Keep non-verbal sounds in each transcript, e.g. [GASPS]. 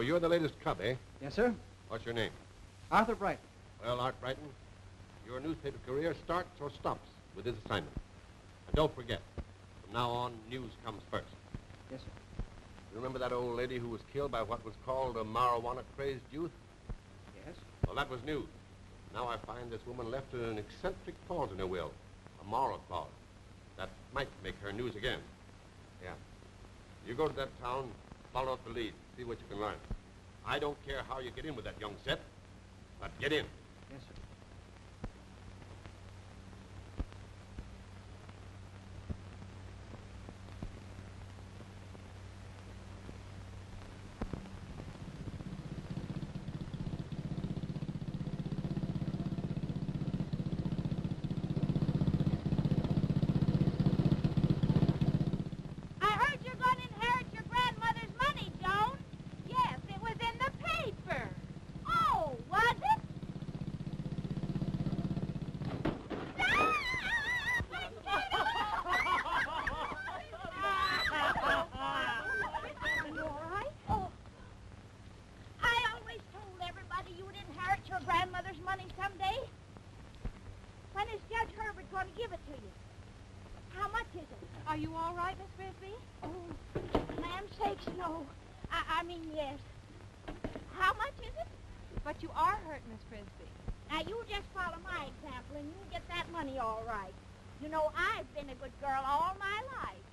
So you're the latest cub, eh? Yes, sir. What's your name? Arthur Brighton. Well, Art Brighton, your newspaper career starts or stops with this assignment. And don't forget, from now on, news comes first. Yes, sir. You remember that old lady who was killed by what was called a marijuana-crazed youth? Yes. Well, that was news. Now I find this woman left an eccentric clause in her will, a moral clause. That might make her news again. Yeah. You go to that town, follow up the lead, see what you can learn. I don't care how you get in with that young set, but get in. Yes, sir. I heard you're going to inherit your grandmother's money, Joan. Yes, it was in the paper. Oh, was it? You all right? Oh. I always told everybody you would inherit your grandmother's money someday. When is Judge Herbert going to give it to you? How much is it? Are you all right, Miss Frisbee? Oh, ma'am sakes, no. I, mean, yes. How much is it? But you are hurt, Miss Frisbee. Now, you just follow my example, and you'll get that money all right. You know, I've been a good girl all my life.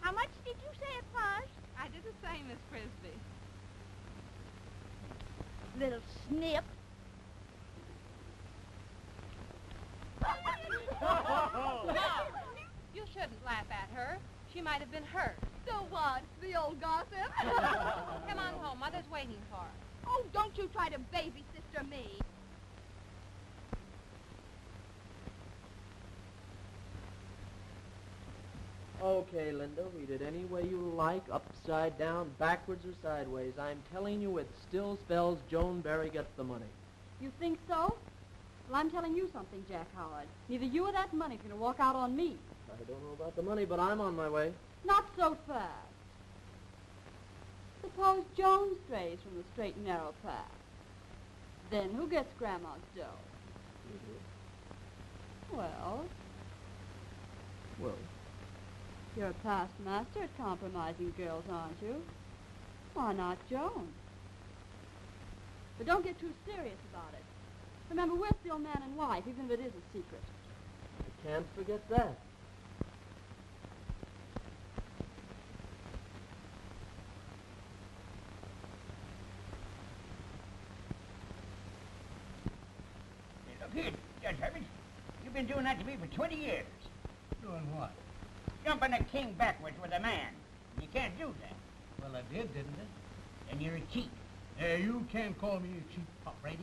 How much did you say it was? I did the same, Miss Frisbee. Little snip. You shouldn't laugh at her. She might have been hurt. So what? The old gossip? Come on home. Mother's waiting for her. oh, don't you try to baby sister me. Okay, Linda, read it any way you like, upside down, backwards, or sideways. I'm telling you, it still spells Joan Barry gets the money. You think so? Well, I'm telling you something, Jack Howard. Neither you or that money's going to walk out on me. I don't know about the money, but I'm on my way. Not so fast. Suppose Joan strays from the straight and narrow path. Then who gets Grandma's dough? Mm-hmm. Well, Well, you're a past master at compromising girls, aren't you? Why not Joan? But don't get too serious about it. Remember, we're still man and wife, even if it is a secret. I can't forget that. Look here, Judge Herbert. You've been doing that to me for 20 years. Doing what? Jumping a king backwards with a man. You can't do that. Well, I did, didn't I? Then you're a cheat. Uh, you can't call me a cheat, Pop Brady.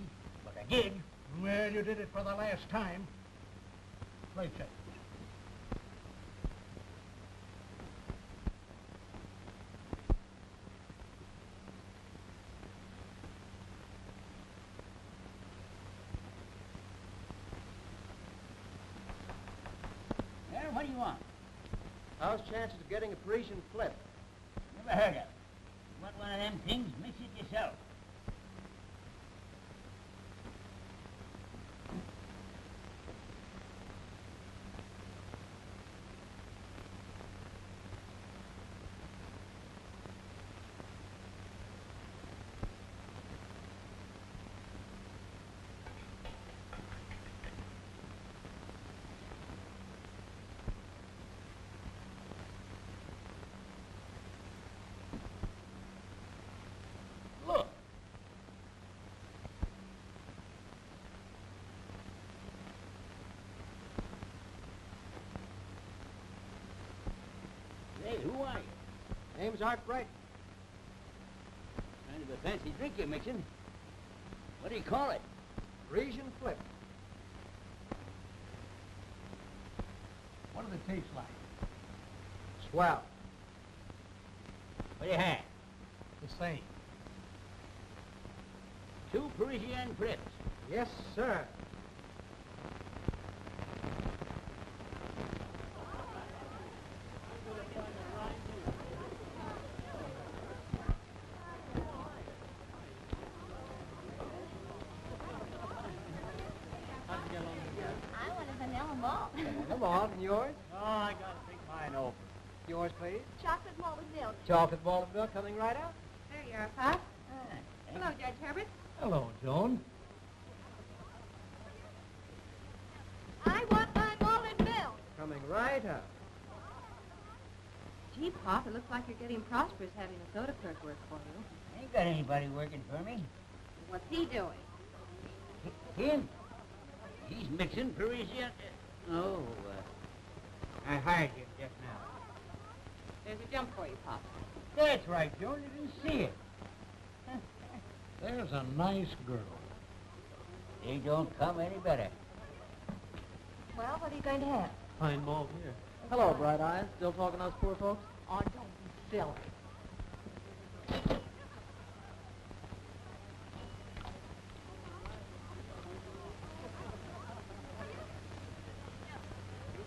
But I did. Well, you did it for the last time. Play check. Well, what do you want? How's chances of getting a Parisian flip? Never heard of it. You want one of them things? Mix it yourself. Look. Hey, who are you? Name's Art Bright. Kind of a fancy drink you're mixing. What do you call it? Parisian flip. What do they taste like? Swell. What do you have? The same. Two Parisian flips. Yes, sir. Come on, and yours? Oh, I gotta think mine over. Yours, please. Chocolate malted milk. Chocolate malted milk coming right out. There you are, Pop. Hello, Judge Herbert. Hello, Joan. I want my malted milk. Coming right up. Gee, Pop, it looks like you're getting prosperous having a soda clerk work for you. Ain't got anybody working for me. What's he doing? Him? He's mixing Parisian. Oh, uh, I hired him just now. There's a jump for you, Pop. That's right, Joan. You didn't see it. [LAUGHS] There's a nice girl. They don't come any better. Well, what are you going to have? Pine malt here. Hello, Bright Eyes. Still talking to us poor folks? Oh, don't be silly.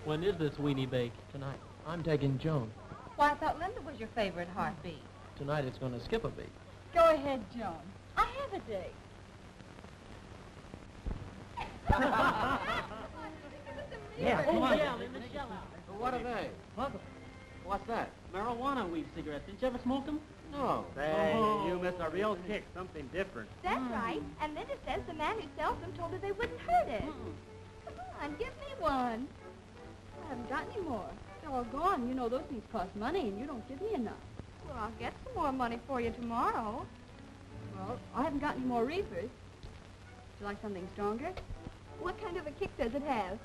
When is this weenie bake? Tonight. I'm taking Joan. Why, I thought Linda was your favorite heartbeat. Tonight it's going to skip a beat. Go ahead, Joan. I have a date. [LAUGHS] Yeah, Oh, come on. yeah, Linda, shell out. What are they? What's that? Marijuana weed cigarettes. Didn't you ever smoke them? No. Say, Oh. you missed a real kick. Something different. That's right. And Linda says the man who sells them told her they wouldn't hurt it. Come on, give me one. I haven't got any more. They're all gone. You know those things cost money, and you don't give me enough. Well, I'll get some more money for you tomorrow. Well, I haven't got any more reefers. Would you like something stronger? What kind of a kick does it have?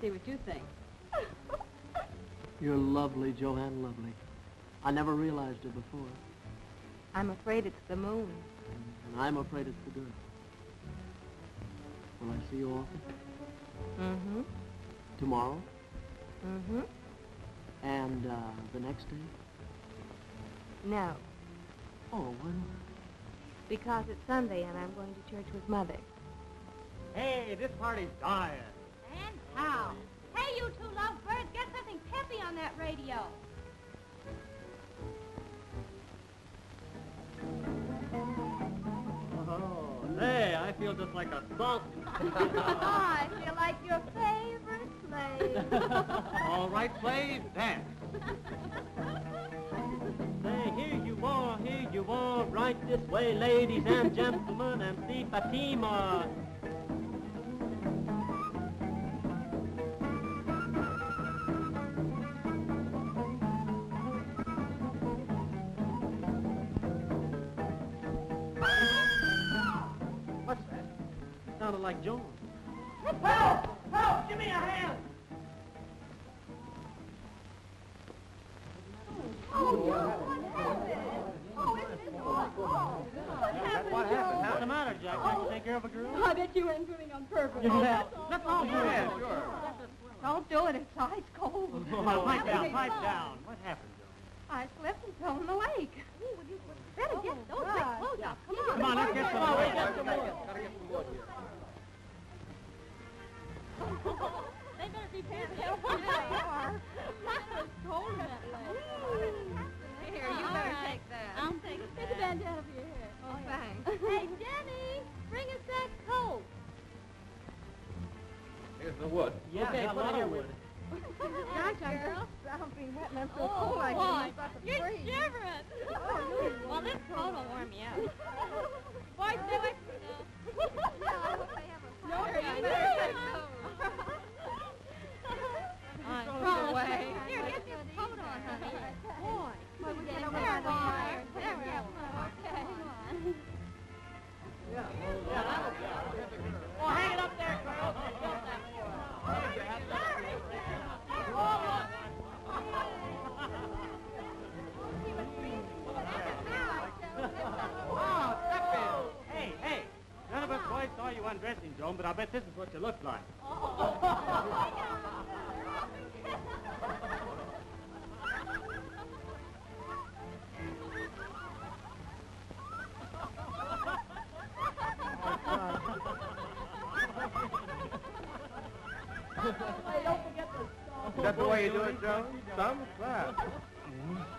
See what you think. [LAUGHS] You're lovely, Joanne, lovely. I never realized it before. I'm afraid it's the moon. And I'm afraid it's the girl. Will I see you often? Mm-hmm. Tomorrow? Mm-hmm. And, uh, the next day? No, Oh, why not? because it's Sunday and I'm going to church with Mother. Hey, this party's dying. And how? Hey, you two lovebirds, get something peppy on that radio. Oh, hey, I feel just like a skunk. [LAUGHS] I feel like your favorite slave. All right, slaves, dance. Say, here you are, here you are, right this way, ladies and gentlemen, and see Fatima. But I bet this is what you look like. [LAUGHS] Is that the way you do it, Joe? Some class. [LAUGHS]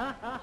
Ha ha ha!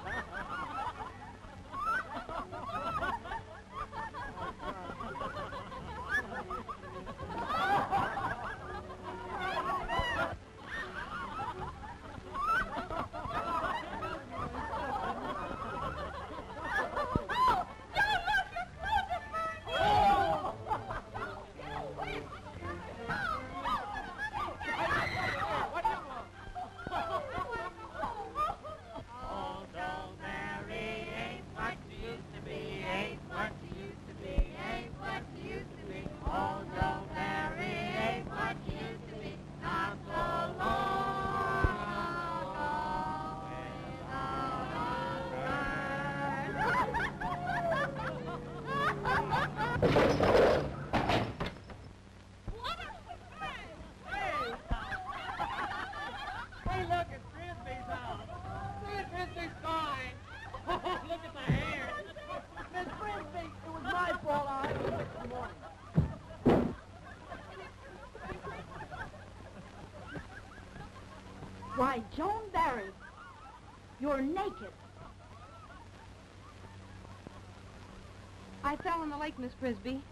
I fell in the lake, Miss Frisbee.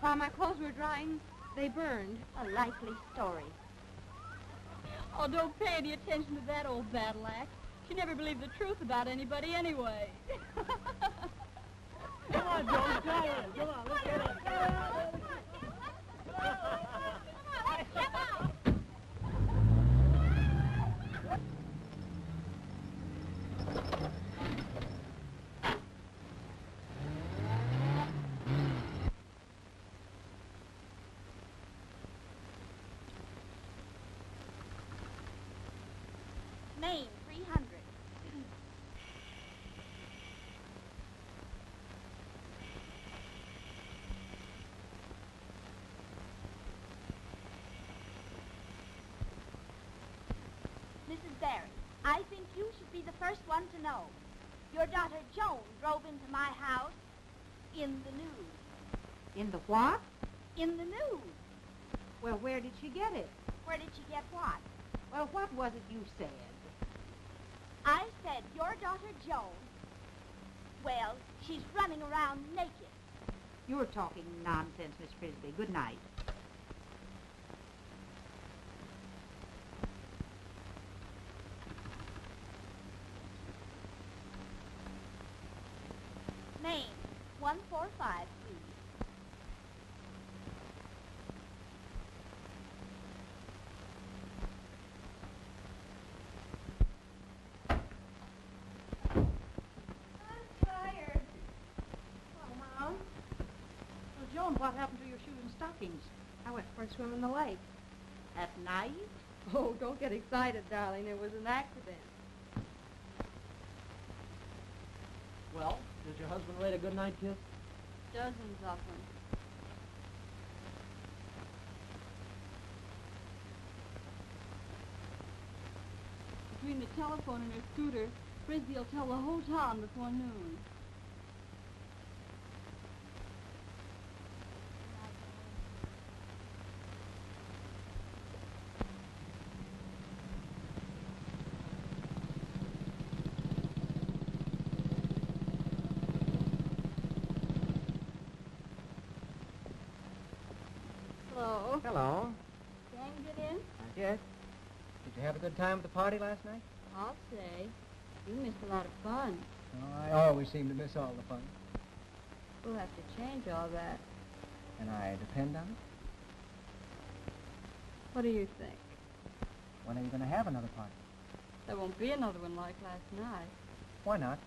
While my clothes were drying, they burned. A likely story. Oh, don't pay any attention to that old battle axe. She never believed the truth about anybody anyway. [LAUGHS] Come on, Joan, try it. Come on, let's get it. Maine, 300. Mrs. Barry, I think you should be the first one to know. Your daughter Joan drove into my house in the news. In the what? In the news. Well, where did she get it? Where did she get what? Well, what was it you said? I said your daughter Joan, well, she's running around naked. You're talking nonsense, Miss Frisbee. Good night. 145, please. I'm tired. Oh, Mom. Well, Joan, what happened to your shoes and stockings? I went for a swim in the lake. At night? Oh, don't get excited, darling. It was an accident. Well, did your husband write a good night kiss? Dozens of them. Between the telephone and her scooter, will tell the whole town before noon. Hello. Hello. Can you get in? Not yet. Did you have a good time at the party last night? I'll say. You missed a lot of fun. Oh, I always seem to miss all the fun. We'll have to change all that. And I depend on it. What do you think? When are you going to have another party? There won't be another one like last night. Why not?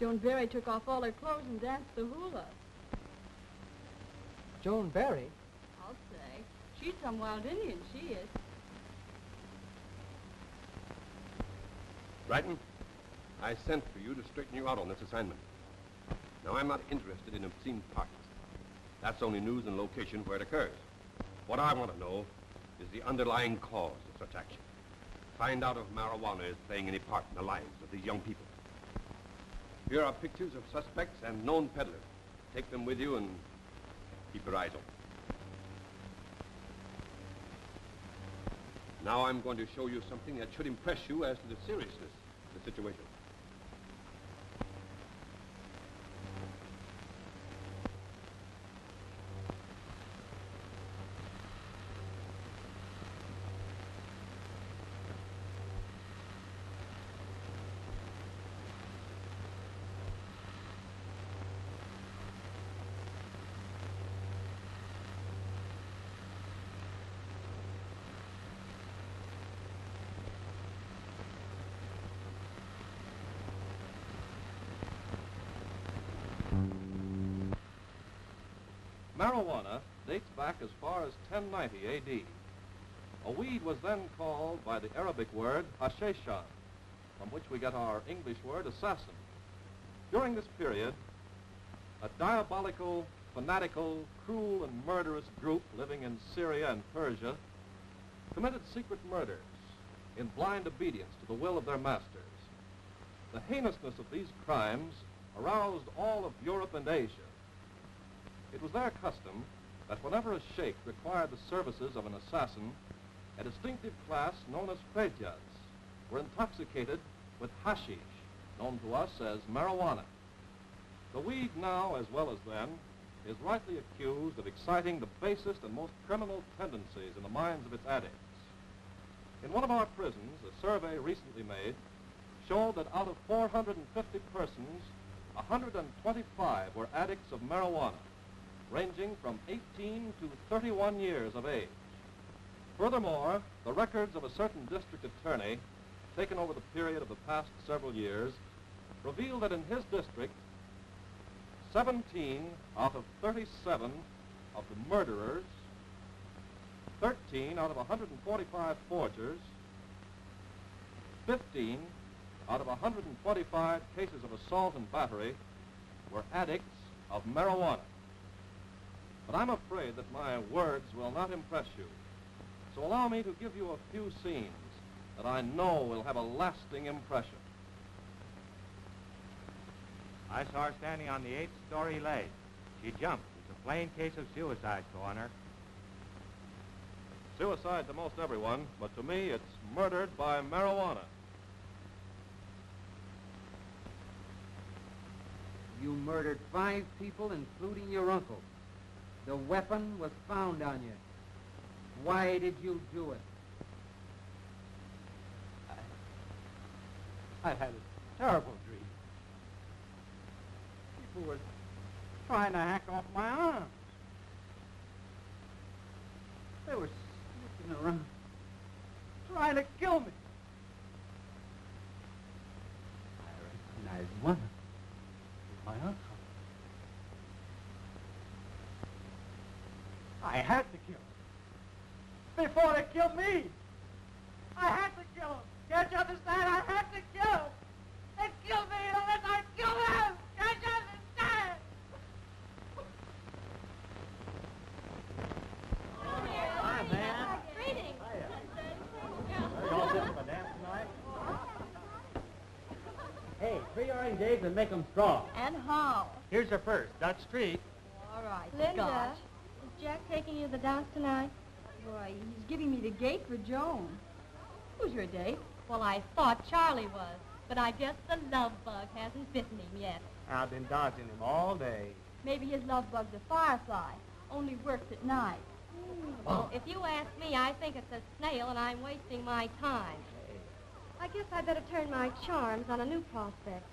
Joan Barry took off all her clothes and danced the hula. Joan Barry? I'll say. She's some wild Indian, she is. Brighton, I sent for you to straighten you out on this assignment. Now, I'm not interested in obscene parties. That's only news and location where it occurs. What I want to know is the underlying cause of such action. Find out if marijuana is playing any part in the lives of these young people. Here are pictures of suspects and known peddlers. Take them with you and keep your eyes open. Now I'm going to show you something that should impress you as to the seriousness situation. Marijuana dates back as far as 1090 A.D. A weed was then called by the Arabic word hasheshan, from which we get our English word assassin. During this period, a diabolical fanatical, cruel, and murderous group living in Syria and Persia committed secret murders in blind obedience to the will of their masters. The heinousness of these crimes aroused all of Europe and Asia. It was their custom that whenever a sheikh required the services of an assassin, a distinctive class known as fejas were intoxicated with hashish, known to us as marijuana. The weed now, as well as then, is rightly accused of exciting the basest and most criminal tendencies in the minds of its addicts. In one of our prisons, a survey recently made showed that out of 450 persons, 125 were addicts of marijuana, ranging from 18 to 31 years of age. Furthermore, the records of a certain district attorney, taken over the period of the past several years, reveal that in his district, 17 out of 37 of the murderers, 13 out of 145 forgers, 15 out of 125 cases of assault and battery were addicts of marijuana. But I'm afraid that my words will not impress you. So allow me to give you a few scenes that I know will have a lasting impression. I saw her standing on the eighth story ledge. She jumped. It's a plain case of suicide, Coroner. Suicide to most everyone, but to me it's murdered by marijuana. You murdered five people, including your uncle. The weapon was found on you. Why did you do it? I've had a terrible dream. People were trying to hack off my arms. They were sneaking around, trying to kill me. I recognized one. My uncle. I had to kill him. Before they killed me. I had to kill him. Can't you understand? I had to kill him. They killed me unless I kill him. Can't you understand? Hi, man. Greetings. Y'all listen to dance tonight? Hey, three oranges and make them strong. And how? Here's your first, Dutch Street. All right, Linda, Scotch. Jack taking you to the dance tonight? Boy, he's giving me the gate for Joan. Who's your date? Well, I thought Charlie was, but I guess the love bug hasn't bitten him yet. I've been dodging him all day. Maybe his love bug's a firefly, only works at night. Hmm. Well, if you ask me, I think it's a snail and I'm wasting my time. I guess I'd better turn my charms on a new prospect.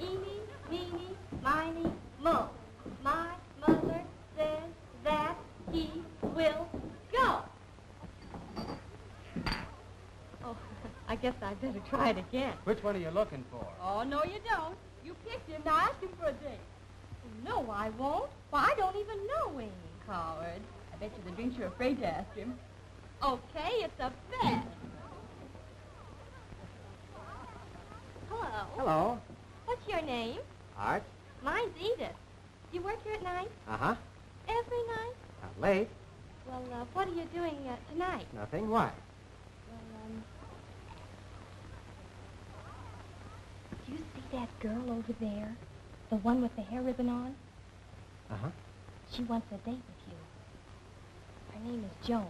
Eeny, meeny, miny, mo. My mother says that he will go. Oh, [LAUGHS] I guess I'd better try it again. Which one are you looking for? Oh, no, you don't. You picked him. Now ask him for a date. No, I won't. Why, I don't even know him. Coward. I bet you the drinks you're afraid to ask him. Okay, it's a bet. Hello. Hello. What's your name? Art? Mine's Edith. You work here at night? Uh-huh. Every night? Not late. Well, uh, what are you doing uh, tonight? Nothing. Why? Well, um... Do you see that girl over there? The one with the hair ribbon on? Uh-huh. She wants a date with you. Her name is Joan.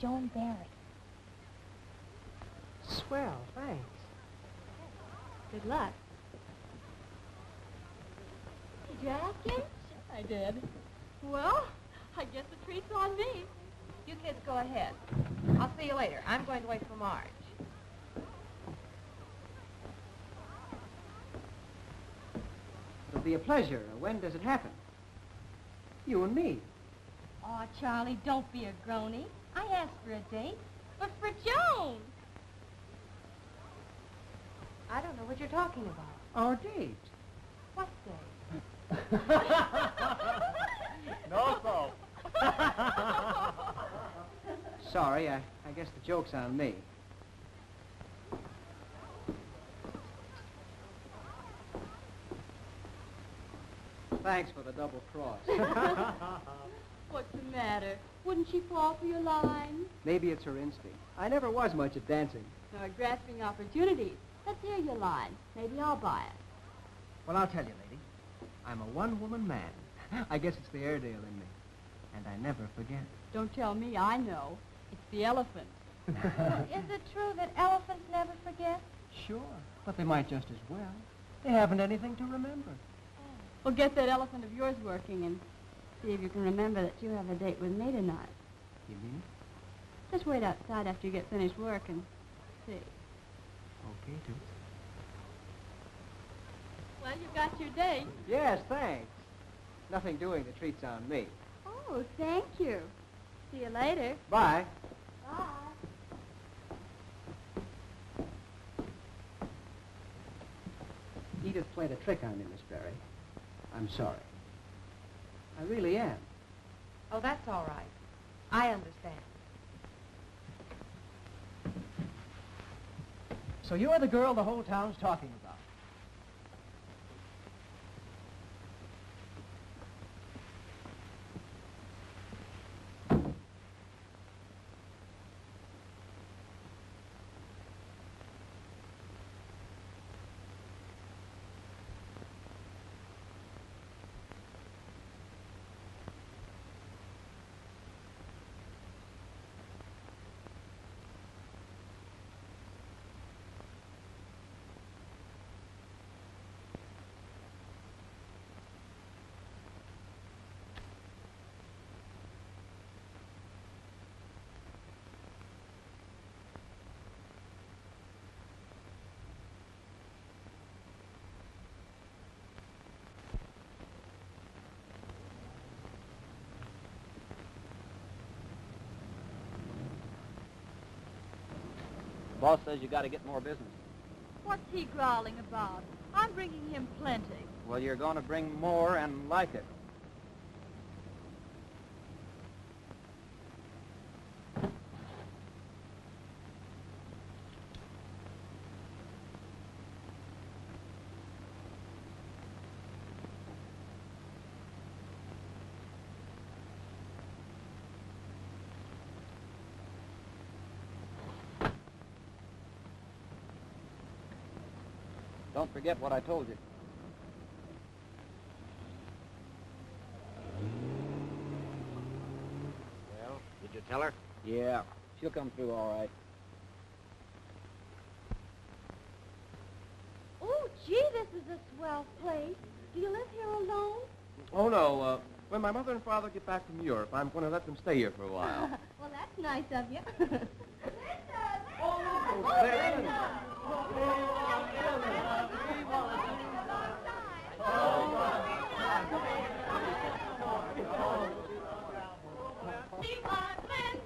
Joan Barry. Swell, thanks. Good luck. Did you ask him? I did. Well, I guess the treat's on me. You kids go ahead. I'll see you later. I'm going to wait for Marge. It'll be a pleasure. When does it happen? You and me. Oh, Charlie, don't be a grony. I asked for a date, but for Joan. I don't know what you're talking about. Our date. What day? [LAUGHS] [LAUGHS] no soap. [LAUGHS] Sorry, I, I guess the joke's on me. Thanks for the double cross. [LAUGHS] What's the matter? Wouldn't she fall for your line? Maybe it's her instinct. I never was much at dancing. Or grasping opportunities. Let's hear your line. Maybe I'll buy it. Well, I'll tell you, lady. I'm a one-woman man. [LAUGHS] I guess it's the Airedale in me. And I never forget. Don't tell me, I know. It's the elephant. [LAUGHS] Is it true that elephants never forget? Sure, but they might just as well. They haven't anything to remember. Well, get that elephant of yours working and see if you can remember that you have a date with me tonight. You mean? Just wait outside after you get finished work and see. Okay, too. Well, you've got your date. Yes, thanks. Nothing doing, the treat's on me. Oh, thank you. See you later. Bye. Bye. Edith played a trick on me, Miss Barry. I'm sorry. I really am. Oh, that's all right. I understand. So you're the girl the whole town's talking about. Boss says you got to get more business. What's he growling about? I'm bringing him plenty. Well, you're going to bring more and like it. Don't forget what I told you. Well, did you tell her? Yeah, she'll come through all right. Oh, gee, this is a swell place. Do you live here alone? Oh, no. Uh, when my mother and father get back from Europe, I'm going to let them stay here for a while. [LAUGHS] well, that's nice of you. [LAUGHS]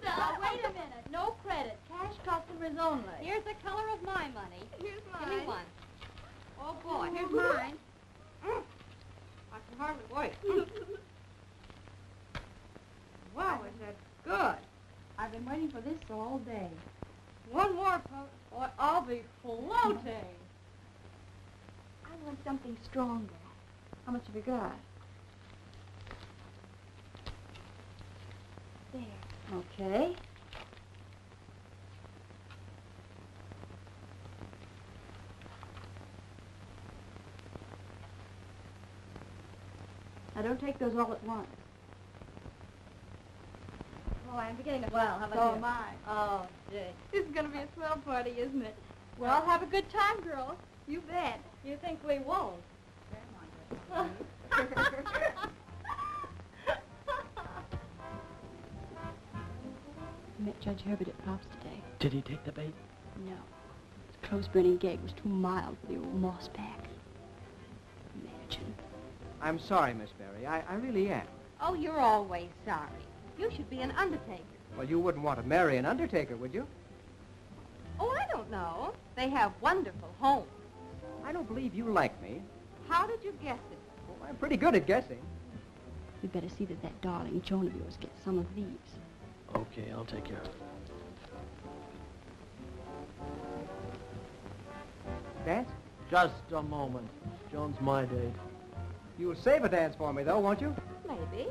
Now, wait a minute. No credit. Customers only. Here's the color of my money. Here's Give me mine. one. Oh, boy, here's mine. Mm. I can hardly wait. wow, is that good? I've been waiting for this all day. One more, Boy, I'll be floating. I want something stronger. How much have you got? There. Okay. Now don't take those all at once. Oh, I'm beginning to well. How So about am you? I. Oh, gee. This is going to be a swell party, isn't it? Well, have a good time, girls. You bet. You think we won't? I [LAUGHS] [LAUGHS] met Judge Herbert at Pop's today. Did he take the bait? No. His close burning gag was too mild for the old moss back. Imagine. I'm sorry, Miss Barry. I, I really am. Oh, you're always sorry. You should be an undertaker. Well, you wouldn't want to marry an undertaker, would you? Oh, I don't know. They have wonderful homes. I don't believe you like me. How did you guess it? Well, I'm pretty good at guessing. You better see that that darling Joan of yours gets some of these. Okay, I'll take care of it. Dance? Just a moment. Joan's my date. You'll save a dance for me, though, won't you? Maybe.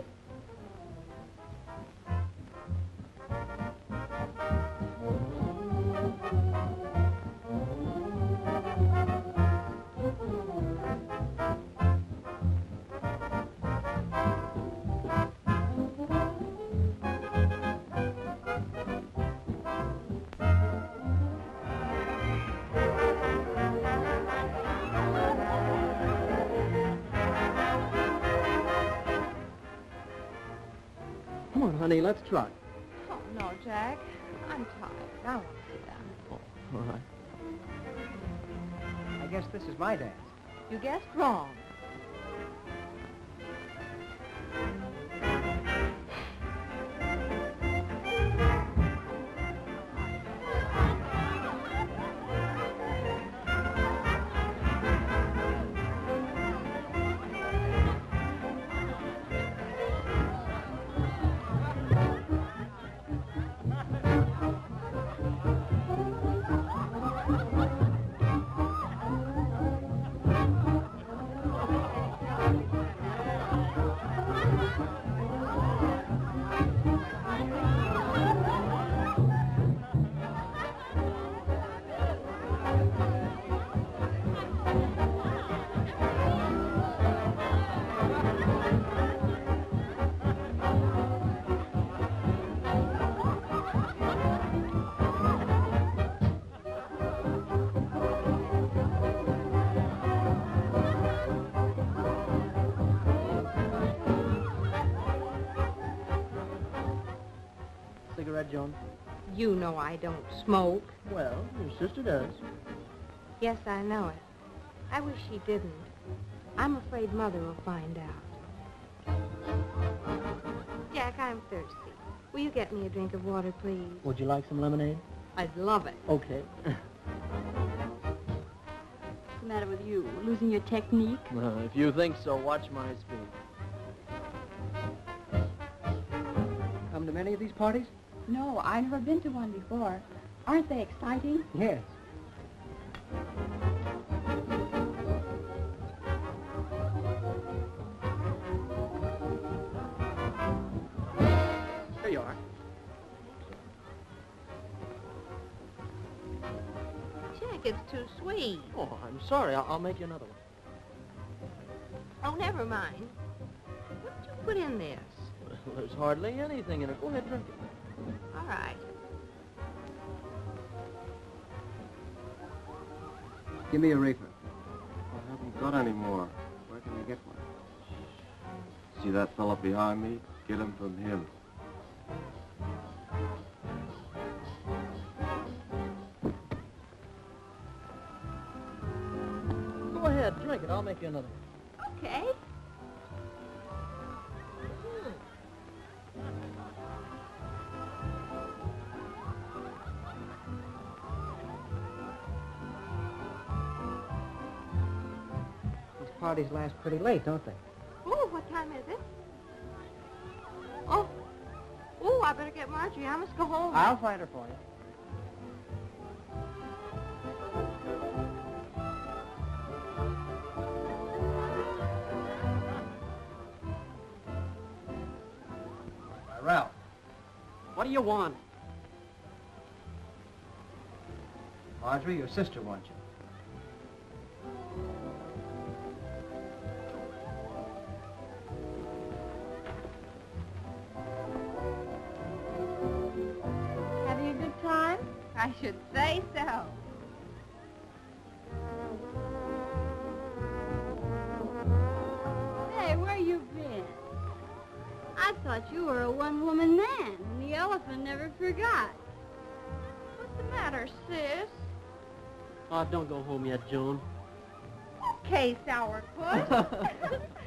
On, honey, let's try. Oh, no, Jack. I'm tired. I want to sit down. Oh, all right. I guess this is my dance. You guessed wrong. You know I don't smoke. Well, your sister does. Yes, I know it. I wish she didn't. I'm afraid Mother will find out. Jack, I'm thirsty. Will you get me a drink of water, please? Would you like some lemonade? I'd love it. Okay. What's the matter with you? Losing your technique? Well, if you think so, watch my speed. Come to many of these parties? No, I've never been to one before. Aren't they exciting? Yes. Here you are. Jack, it's too sweet. Oh, I'm sorry. I'll, I'll make you another one. Oh, never mind. What did you put in this? Well, there's hardly anything in it. Go ahead, drink it. All right. Give me a reefer. I haven't got any more. Where can I get one? See that fella behind me? Get him from him. Go ahead, drink it. I'll make you another one. Okay. Parties last pretty late, don't they? Oh, what time is it? Oh. Oh, I better get Marjorie. I must go home. I'll find her for you. Ralph, what do you want? Marjorie, your sister wants you. I should say so. Hey, where you been? I thought you were a one-woman man, and the elephant never forgot. What's the matter, sis? Oh, don't go home yet, Joan. Okay, sourpuss. [LAUGHS]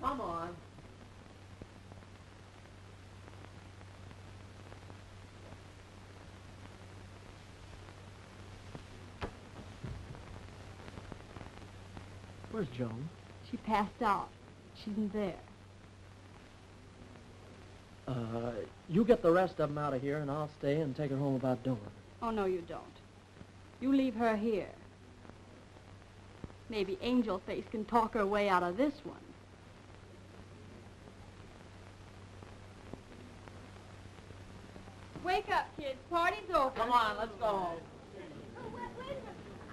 Come on. Where's Joan? She passed out. She's in there. Uh, you get the rest of them out of here, and I'll stay and take her home about Dawn. Oh, no, you don't. You leave her here. Maybe Angel Face can talk her way out of this one. Let's go home.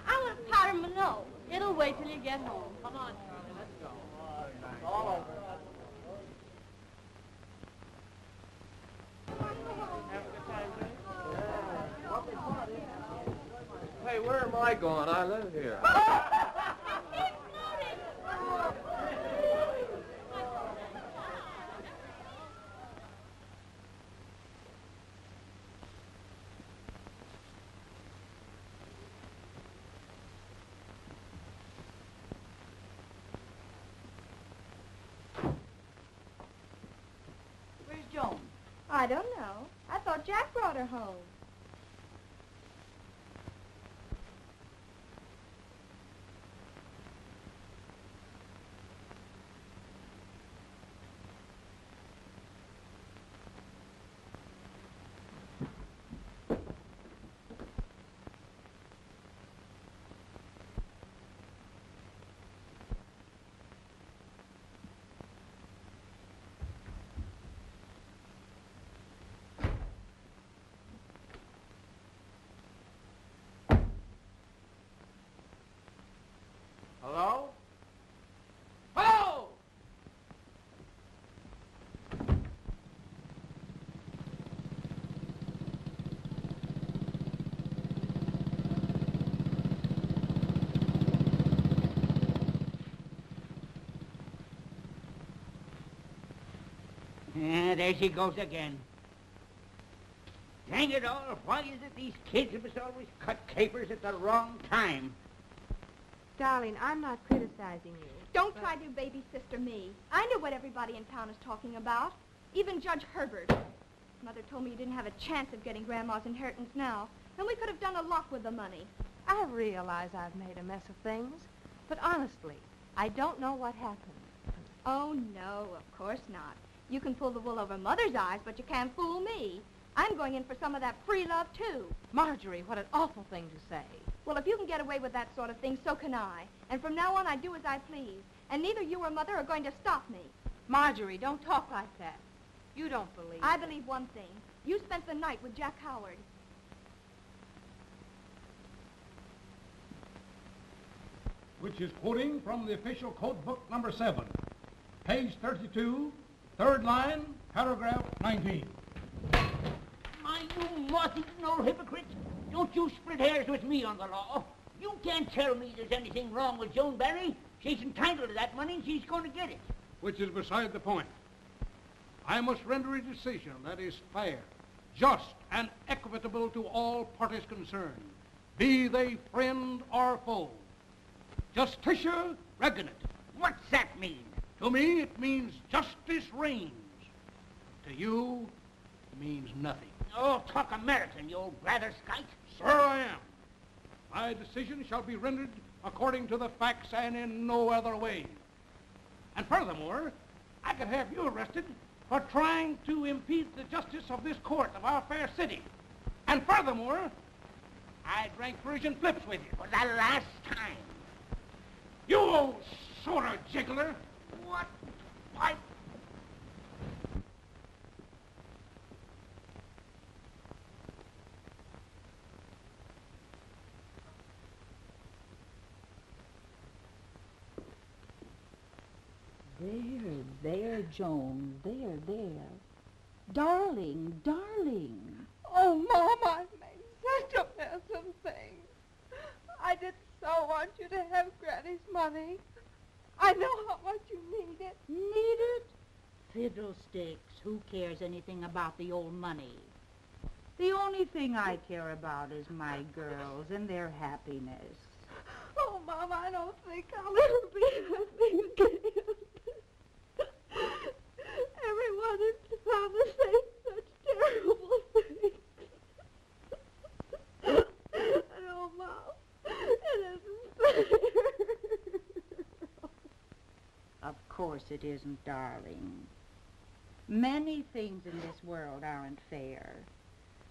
I want to powder my nose. It'll wait till you get home. Come on, Charlie, let's go. It's All over. Hey, where am I going? I live here. Where's Joan? I don't know. I thought Jack brought her home. Hello? Hello! Yeah, there she goes again. Dang it all, why is it these kids must always cut capers at the wrong time? Darling, I'm not criticizing you. Don't try to baby sister me. I know what everybody in town is talking about. Even Judge Herbert. Mother told me you didn't have a chance of getting Grandma's inheritance now. And we could have done a lot with the money. I realize I've made a mess of things, but honestly, I don't know what happened. Oh, no, of course not. You can pull the wool over Mother's eyes, but you can't fool me. I'm going in for some of that free love, too. Marjorie, what an awful thing to say. Well, if you can get away with that sort of thing, so can I. And from now on, I do as I please. And neither you or Mother are going to stop me. Marjorie, don't talk like that. You don't believe. I believe one thing. You spent the night with Jack Howard. which is quoting from the official code book number 7, page 32, third line, paragraph 19. My, you moth-eaten old hypocrite! Don't you split hairs with me on the law. You can't tell me there's anything wrong with Joan Barry. She's entitled to that money and she's going to get it. Which is beside the point. I must render a decision that is fair, just, and equitable to all parties concerned, be they friend or foe. Justitia regnant. What's that mean? To me, it means justice reigns. To you, it means nothing. Oh, talk American, you old blatherskite. Sir, I am. My decision shall be rendered according to the facts and in no other way. And furthermore, I could have you arrested for trying to impede the justice of this court of our fair city. And furthermore, I drank Persian flips with you. For the last time. You old soda jiggler! What? Why? There, there, Joan. There, there. Darling, darling. Oh, Mom, I made such a mess of things. I did so want you to have Granny's money. I know how much you need it. Need it? Fiddlesticks. Who cares anything about the old money? The only thing I care about is my girls and their happiness. Oh, Mom, I don't think I'll ever be happy again. [LAUGHS] Everyone is saying such terrible things. And oh, Mom, it isn't fair. Course it isn't, darling. Many things in this world aren't fair.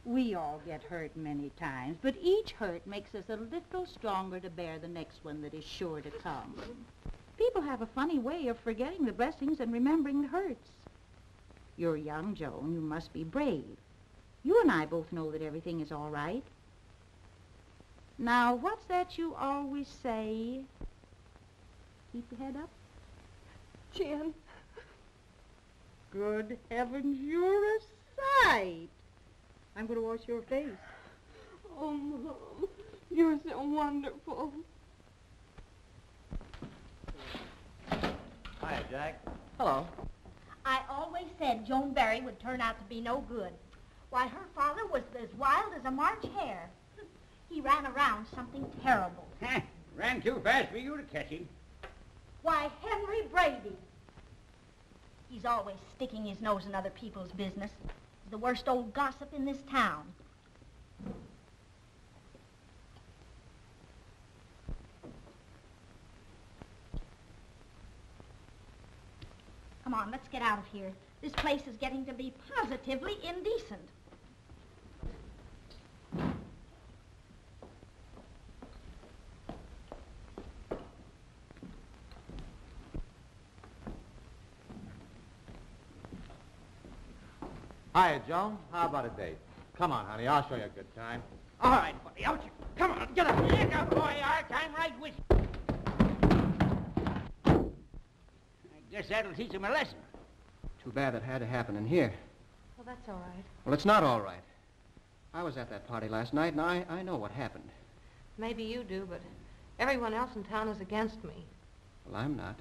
We all get hurt many times, but each hurt makes us a little stronger to bear the next one that is sure to come. People have a funny way of forgetting the blessings and remembering the hurts. You're young, Joan. You must be brave. You and I both know that everything is all right. Now, what's that you always say? Keep your head up. Jen. Good heavens, you're a sight. I'm going to wash your face. Oh, Mom, you're so wonderful. Hi, Jack. Hello. I always said Joan Barry would turn out to be no good. Why, her father was as wild as a March hare. He ran around something terrible. Ran too fast for you to catch him. Why, Henry Brady. He's always sticking his nose in other people's business. He's the worst old gossip in this town. Come on, let's get out of here. This place is getting to be positively indecent. Hiya, Joan. How about a date? Come on, honey. I'll show you a good time. All right, buddy, out you. Come on, get up. Here you go, boy. Art, I'm right with you. I guess that'll teach him a lesson. Too bad it had to happen in here. Well, that's all right. Well, it's not all right. I was at that party last night, and I, I know what happened. Maybe you do, but everyone else in town is against me. Well, I'm not.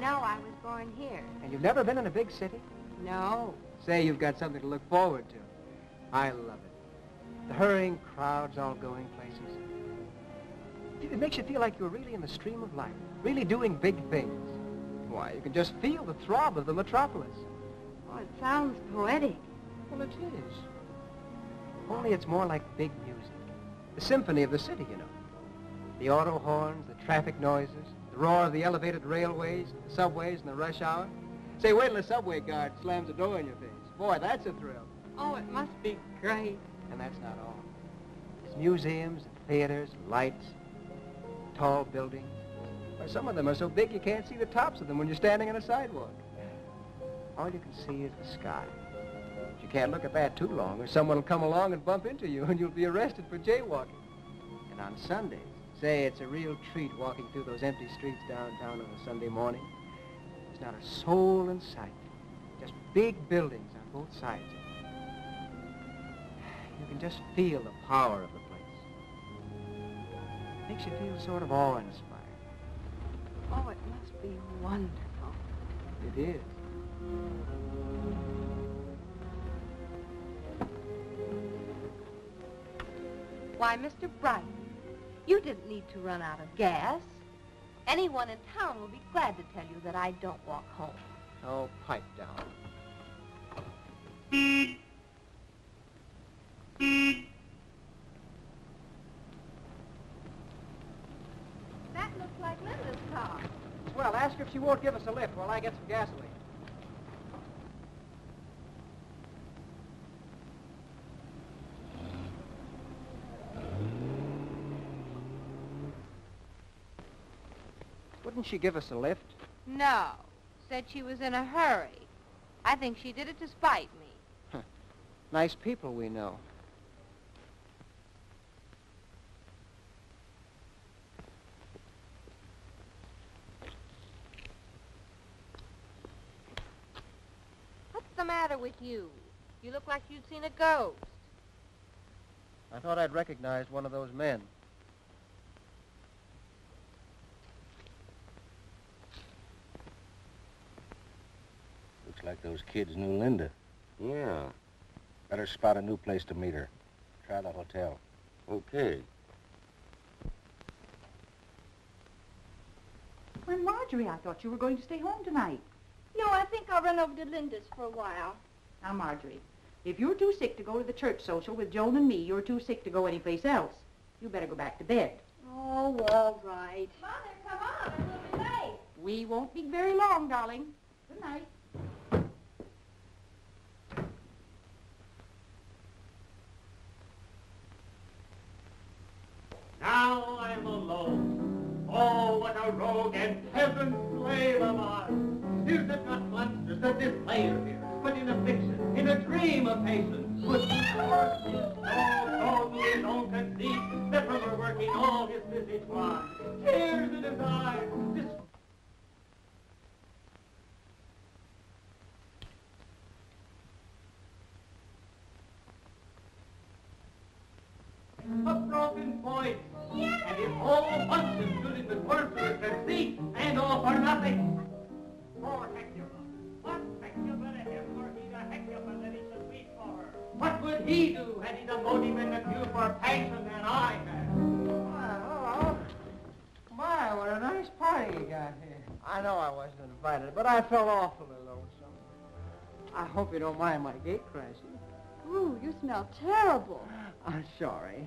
No, I was born here. And you've never been in a big city? No. Say you've got something to look forward to. I love it. The hurrying crowds all going places. It makes you feel like you're really in the stream of life, really doing big things. Why, you can just feel the throb of the metropolis. Oh, it sounds poetic. Well, it is. Only it's more like big music. The symphony of the city, you know. The auto horns, the traffic noises, roar of the elevated railways, the subways in the rush hour. Say, wait till the subway guard slams the door in your face. Boy, that's a thrill. Oh, it must be great. And that's not all. There's museums and theaters and lights, tall buildings. Why, some of them are so big you can't see the tops of them when you're standing on a sidewalk. All you can see is the sky. But you can't look at that too long, or someone will come along and bump into you, [LAUGHS] and you'll be arrested for jaywalking. And on Sundays, say it's a real treat walking through those empty streets downtown on a Sunday morning. There's not a soul in sight. Just big buildings on both sides it. You can just feel the power of the place. Makes you feel sort of awe-inspired. Oh, it must be wonderful. It is. Why, Mr. Bright, you didn't need to run out of gas. Anyone in town will be glad to tell you that I don't walk home. Oh, pipe down. That looks like Linda's car. Well, ask her if she won't give us a lift while I get some gasoline. Wouldn't she give us a lift? No. Said she was in a hurry. I think she did it to spite me. Huh. Nice people we know. What's the matter with you? You look like you'd seen a ghost. I thought I'd recognized one of those men. Like those kids knew Linda. Yeah. Better spot a new place to meet her. Try the hotel. Okay. Why, Marjorie, I thought you were going to stay home tonight. No, I think I'll run over to Linda's for a while. Now, Marjorie, if you're too sick to go to the church social with Joan and me, you're too sick to go anyplace else. You better go back to bed. Oh, all right. Mother, come on, or we'll be late. We won't be very long, darling. Good night. Force his own conceit, from her working all his tears in his eyes, a broken voice, he do had he the motive and the cue for passion than I had? Oh, my, what a nice party you got here. I know I wasn't invited, but I felt awfully lonesome. I hope you don't mind my gate crashing. Ooh, you smell terrible. I'm sorry.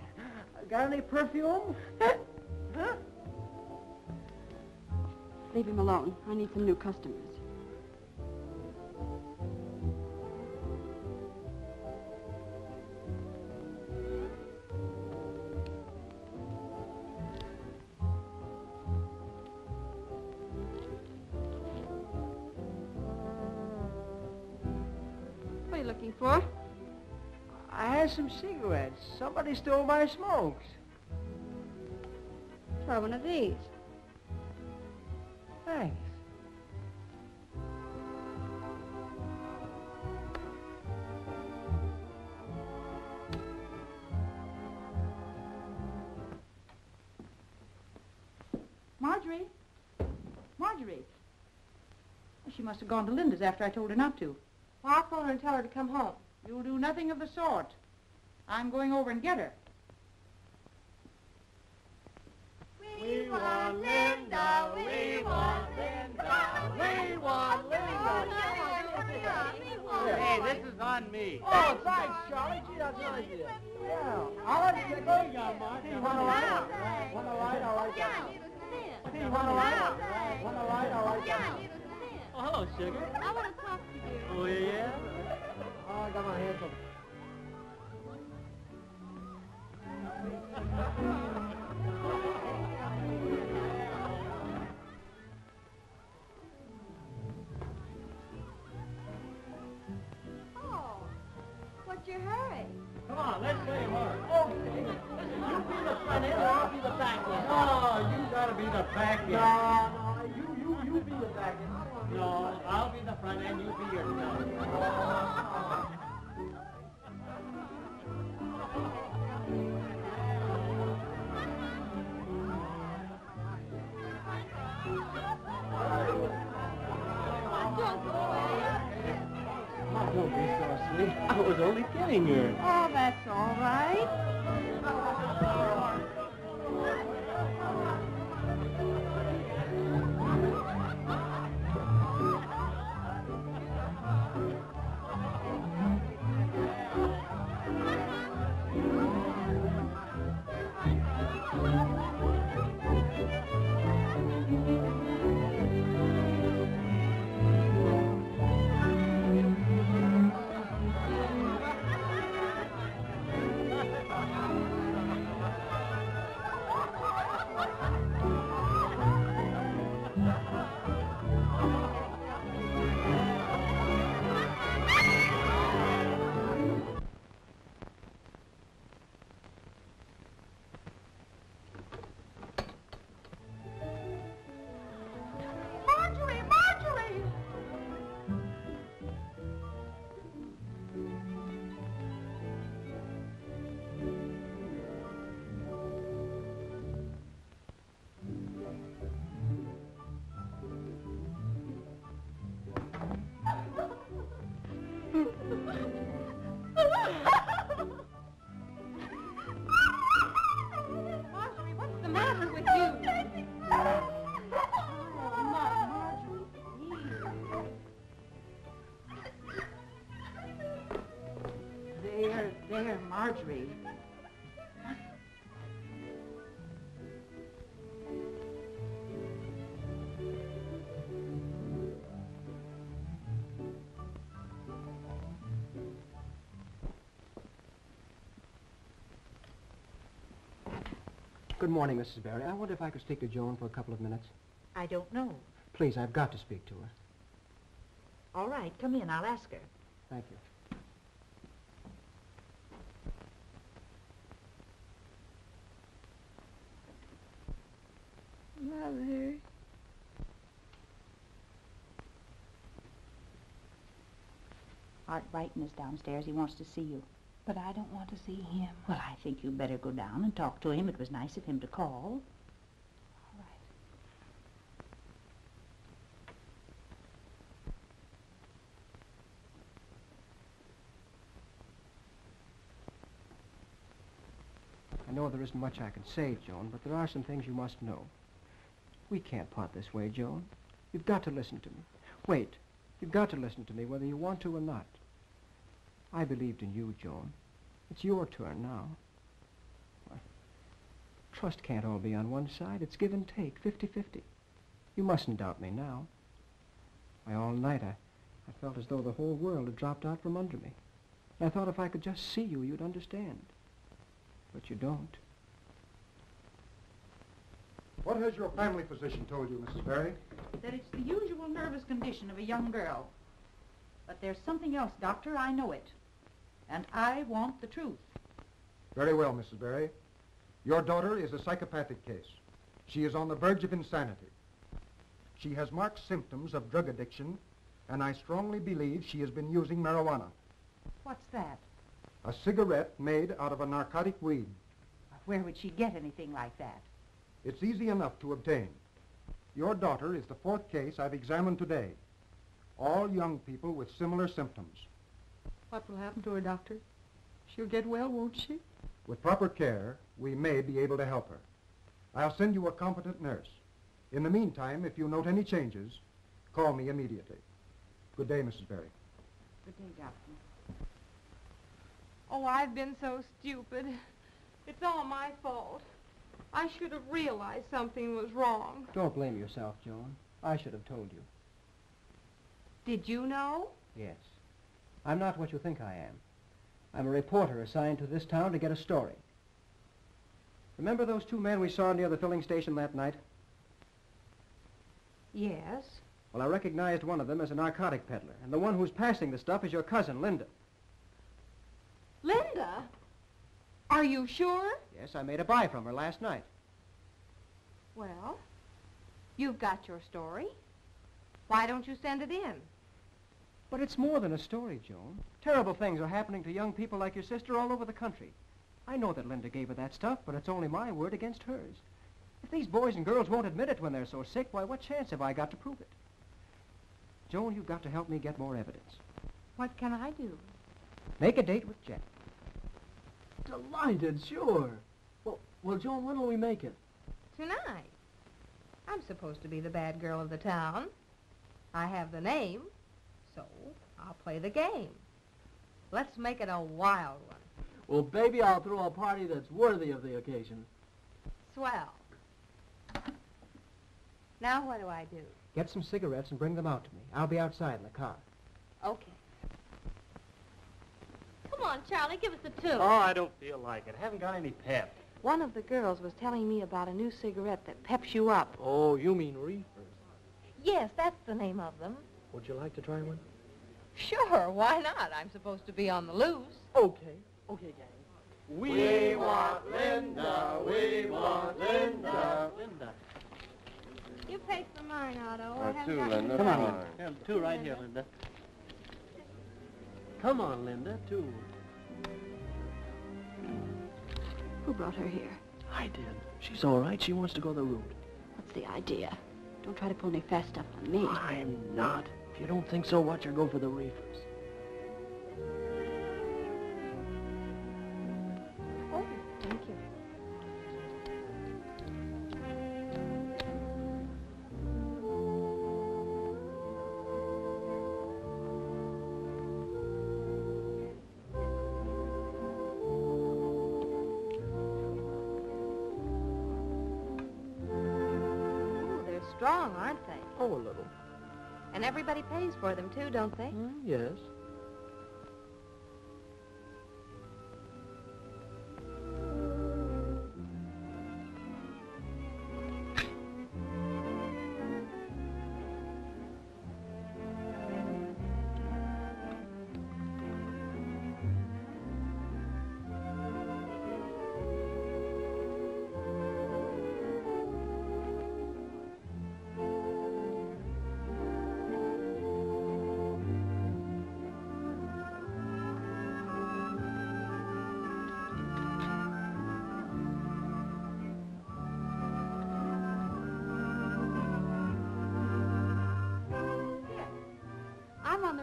Got any perfume? huh? [LAUGHS] Leave him alone. I need some new customers. Some cigarettes. Somebody stole my smokes. Try one of these. Thanks. Marjorie? Marjorie? She must have gone to Linda's after I told her not to. Well, I'll phone her and tell her to come home. You'll do nothing of the sort. I'm going over and get her. We want Linda, we want Linda, we want Linda. Hey, this is on me. Oh, thanks, Charlie. Gee, that's nice of you. Yeah. I'll let you get going, young Mark. You want a light? Want a light? I'll that. You want a light? Want a light? I'll that. Oh, hello, sugar. I want to talk to you. Oh, yeah? Oh, I got my hands up. Oh, no, you hurry. Come on, let's play hard. Okay. Listen, you be the friend and I'll be the back one. Oh, you gotta be the back end. No, no, you you you be the back end. No, I'll be the front end, you be yourself. [LAUGHS] don't be so. I was only kidding her. Oh, that's all right. Taylor and Marjorie. Good morning, Mrs. Barry. I wonder if I could speak to Joan for a couple of minutes. I don't know. Please, I've got to speak to her. All right, come in. I'll ask her. Thank you. Art Brighton is downstairs. He wants to see you. But I don't want to see him. Well, I think you'd better go down and talk to him. It was nice of him to call. All right. I know there isn't much I can say, Joan, but there are some things you must know. We can't part this way, Joan. You've got to listen to me. Wait. You've got to listen to me whether you want to or not. I believed in you, Joan. It's your turn now. Why, Trust can't all be on one side. It's give and take, fifty-fifty. You mustn't doubt me now. Why, all night I, I felt as though the whole world had dropped out from under me. And I thought if I could just see you, you'd understand. But you don't. What has your family physician told you, Mrs. Barry? That it's the usual nervous condition of a young girl. But there's something else, Doctor. I know it. And I want the truth. Very well, Mrs. Barry. Your daughter is a psychopathic case. She is on the verge of insanity. She has marked symptoms of drug addiction, and I strongly believe she has been using marijuana, What's that? a cigarette made out of a narcotic weed. Where would she get anything like that? It's easy enough to obtain. Your daughter is the fourth case I've examined today. All young people with similar symptoms. What will happen to her, Doctor? She'll get well, won't she? With proper care, we may be able to help her. I'll send you a competent nurse. In the meantime, if you note any changes, call me immediately. Good day, Mrs. Barry. Good day, Doctor. Oh, I've been so stupid. It's all my fault. I should have realized something was wrong. Don't blame yourself, Joan. I should have told you. Did you know? Yes. I'm not what you think I am. I'm a reporter assigned to this town to get a story. Remember those two men we saw near the filling station that night? Yes. Well, I recognized one of them as a narcotic peddler, and the one who's passing the stuff is your cousin, Linda. Linda? Are you sure? Yes, I made a buy from her last night. Well, you've got your story. Why don't you send it in? But it's more than a story, Joan. Terrible things are happening to young people like your sister all over the country. I know that Linda gave her that stuff, but it's only my word against hers. If these boys and girls won't admit it when they're so sick, why, what chance have I got to prove it? Joan, you've got to help me get more evidence. What can I do? Make a date with Jack. Delighted, sure. Well, well, Joan, when will we make it? Tonight. I'm supposed to be the bad girl of the town. I have the name, so I'll play the game. Let's make it a wild one. Well, baby, I'll throw a party that's worthy of the occasion. Swell. Now what do I do? Get some cigarettes and bring them out to me. I'll be outside in the car. Okay. Come on, Charlie, give us a two. Oh, I don't feel like it. Haven't got any pep. One of the girls was telling me about a new cigarette that peps you up. Oh, you mean reefers. Yes, that's the name of them. Would you like to try one? Sure, why not? I'm supposed to be on the loose. Okay. Okay, gang. We want Linda, we want Linda. Linda. You pay for mine, Otto. Uh, I haven't two, Linda. any Come money. on. Here, two right here, Linda. Come on, Linda. Two. Who brought her here? I did. She's all right. She wants to go the route. What's the idea? Don't try to pull any fast stuff on me. I'm not. You don't think so, watch her go for the reefers. For them, too, don't they? Mm, yes.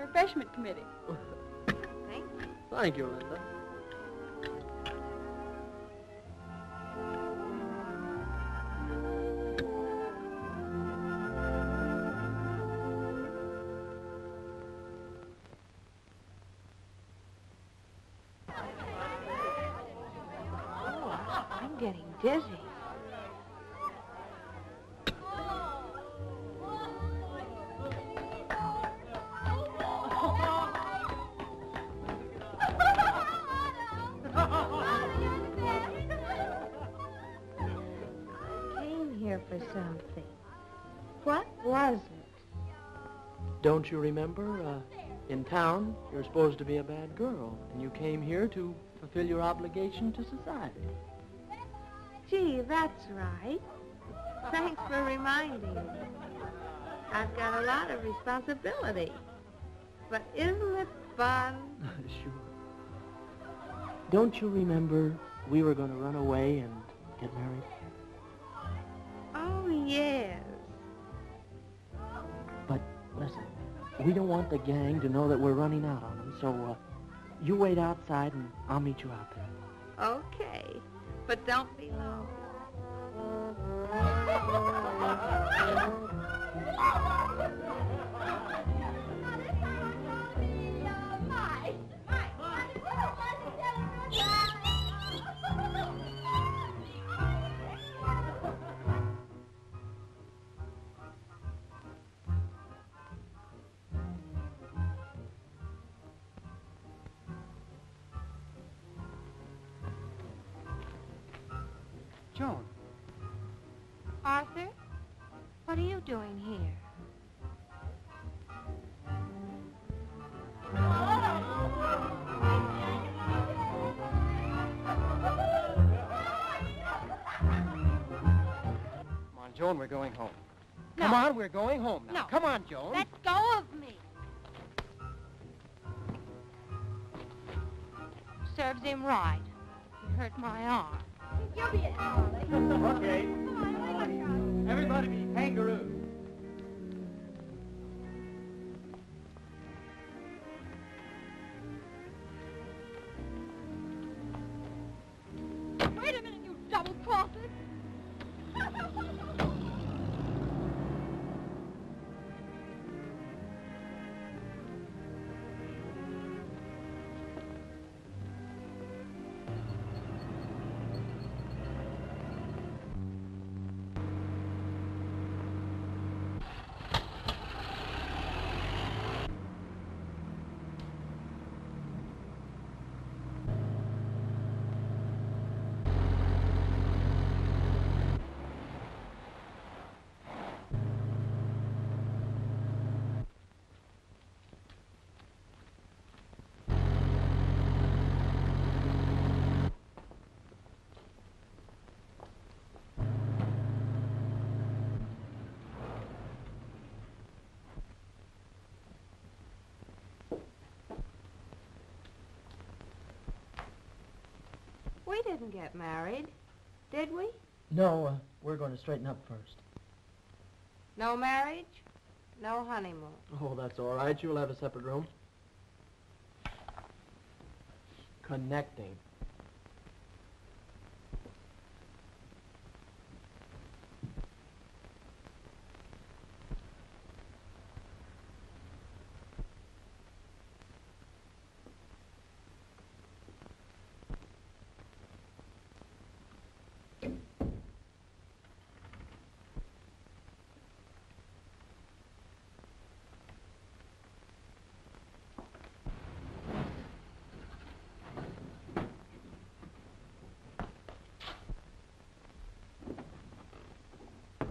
Refreshment committee. Thank you. Thank you, Linda. Don't you remember, uh, in town, you're supposed to be a bad girl, and you came here to fulfill your obligation to society. Gee, that's right. Thanks for reminding me. I've got a lot of responsibility. But isn't it fun? [LAUGHS] sure. Don't you remember we were going to run away and get married? Oh, yes. We don't want the gang to know that we're running out on them, so uh, you wait outside and I'll meet you out there. Okay. But don't be long. Joan, Arthur, what are you doing here? come on, Joan, we're going home. Come on, we're going home now. No. Come on, Joan. Let go of me. Serves him right. He hurt my arm. Give me it. [LAUGHS] Okay. Everybody be kangaroos. We didn't get married, did we? No, uh, we're going to straighten up first. No marriage, no honeymoon. Oh, that's all right. You'll have a separate room. Connecting.